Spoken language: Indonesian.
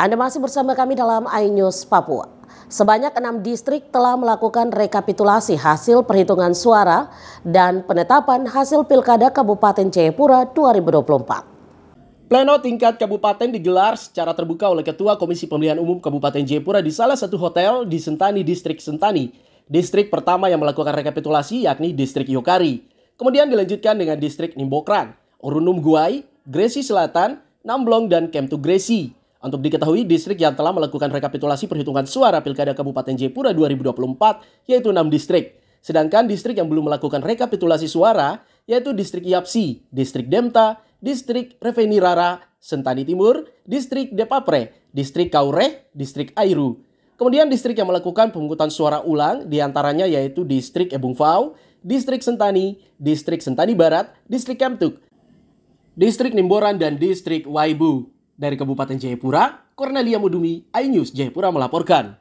Anda masih bersama kami dalam iNews Papua. Sebanyak enam distrik telah melakukan rekapitulasi hasil perhitungan suara dan penetapan hasil Pilkada Kabupaten Jayapura 2024. Pleno tingkat kabupaten digelar secara terbuka oleh Ketua Komisi Pemilihan Umum Kabupaten Jayapura di salah satu hotel di Sentani, Distrik Sentani. Distrik pertama yang melakukan rekapitulasi yakni Distrik Yokari. Kemudian dilanjutkan dengan Distrik Nimbokran, Urunum Guai, Gresi Selatan, Namblong, dan Kemtu Gresi. Untuk diketahui, distrik yang telah melakukan rekapitulasi perhitungan suara Pilkada Kabupaten Jayapura 2024 yaitu 6 distrik. Sedangkan distrik yang belum melakukan rekapitulasi suara yaitu distrik Yapsi, distrik Demta, distrik Revenirara, Sentani Timur, distrik Depapre, distrik Kaure, distrik Airu. Kemudian distrik yang melakukan pemungutan suara ulang di antaranya yaitu distrik Ebungfau, distrik Sentani, distrik Sentani Barat, distrik Kemtuk, distrik Nimboran, dan distrik Waibu. Dari Kabupaten Jayapura, Cornelia Mudumi, iNews Jayapura melaporkan.